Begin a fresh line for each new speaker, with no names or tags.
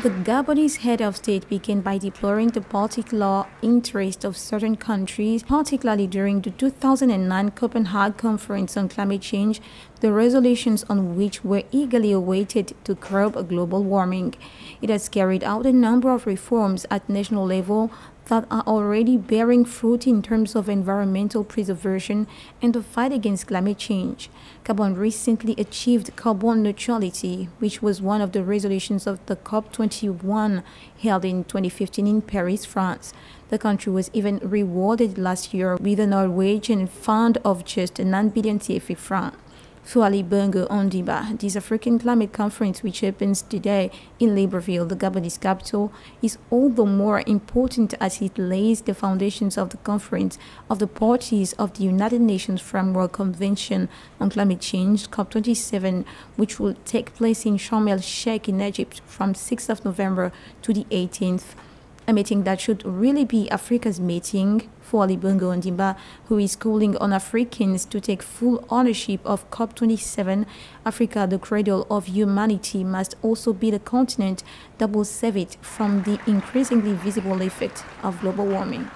The Gabonese head of state began by deploring the particular interest of certain countries, particularly during the 2009 Copenhagen Conference on Climate Change, the resolutions on which were eagerly awaited to curb global warming. It has carried out a number of reforms at national level that are already bearing fruit in terms of environmental preservation and the fight against climate change. Gabon recently achieved carbon neutrality, which was one of the resolutions of the COP21 held in 2015 in Paris, France. The country was even rewarded last year with a Norwegian fund of just 9 billion CFA francs. For Ali Bongo Ondimba, this African Climate Conference, which happens today in Libreville, the Gabonese capital, is all the more important as it lays the foundations of the conference of the parties of the United Nations Framework Convention on Climate Change, COP27, which will take place in Sharm el-Sheikh in Egypt from 6th of November to the 18th a meeting that should really be Africa's meeting for Ali Bongo Ondimba, who is calling on Africans to take full ownership of COP27. Africa, the cradle of humanity, must also be the continent that will save it from the increasingly visible effect of global warming.